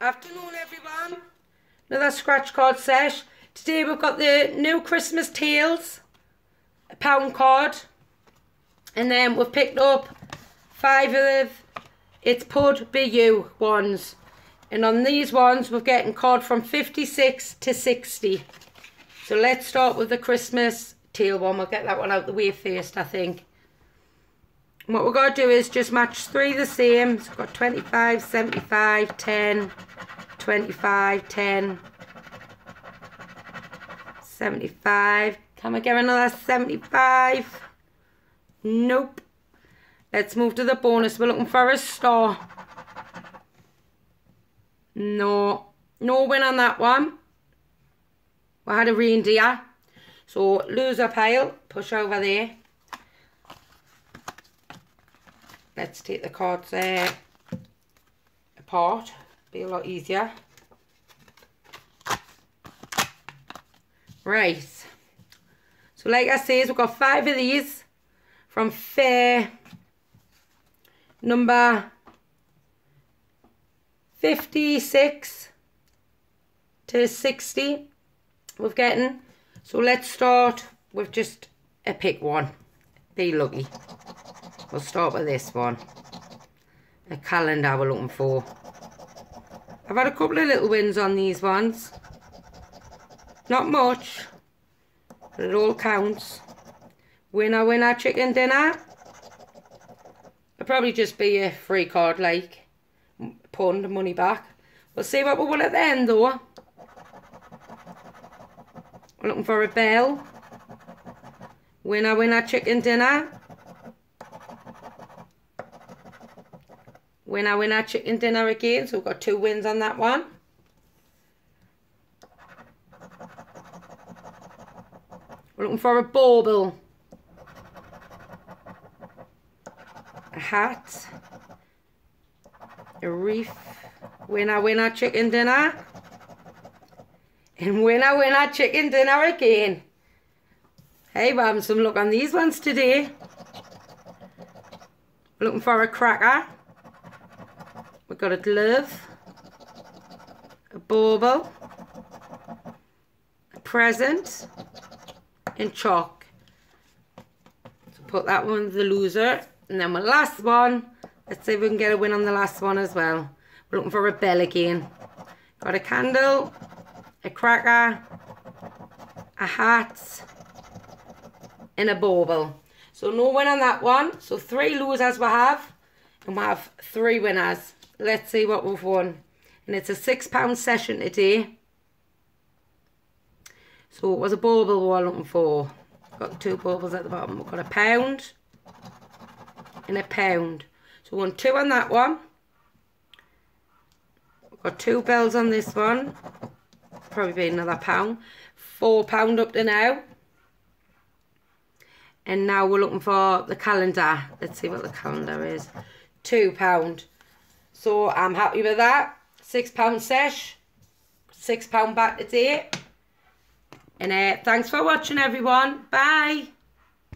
Afternoon everyone. Another scratch card sesh. Today we've got the new Christmas Tales. A pound card. And then we've picked up five of it's Pud BU ones. And on these ones we're getting card from 56 to 60. So let's start with the Christmas Tale one. We'll get that one out the way first I think. What we're going to do is just match three the same. So we've got 25, 75, 10, 25, 10, 75. Can we get another 75? Nope. Let's move to the bonus. We're looking for a star. No. No win on that one. We had a reindeer. So loser pile. Push over there. Let's take the cards uh, apart. Be a lot easier. Right. So like I said, we've got five of these from fair number 56 to 60 we're getting. So let's start with just a pick one. Be lucky. We'll start with this one. A calendar we're looking for. I've had a couple of little wins on these ones. Not much, but it all counts. Winner, winner, chicken dinner. It'll probably just be a free card like pond money back. We'll see what we want at the end though. We're looking for a bell. Winner, winner, chicken dinner. Winner, winner, chicken dinner again. So we've got two wins on that one. We're looking for a bauble. A hat. A reef. Winner, winner, chicken dinner. And winner, winner, chicken dinner again. Hey, we're having some luck on these ones today. Looking for a cracker. We've got a glove. A bauble. A present and chalk. So put that one the loser. And then my last one, let's see if we can get a win on the last one as well. We're looking for a bell again. Got a candle, a cracker, a hat, and a bauble. So no win on that one. So three losers we have, and we have three winners. Let's see what we've won. And it's a £6 session today. So it was a bauble we were looking for. Got two baubles at the bottom. We've got a pound and a pound. So we want two on that one. We've got two bells on this one. Probably be another pound. Four pound up to now. And now we're looking for the calendar. Let's see what the calendar is. Two pound. So I'm happy with that. Six pound sesh. Six pound back to today. And uh, thanks for watching everyone. Bye.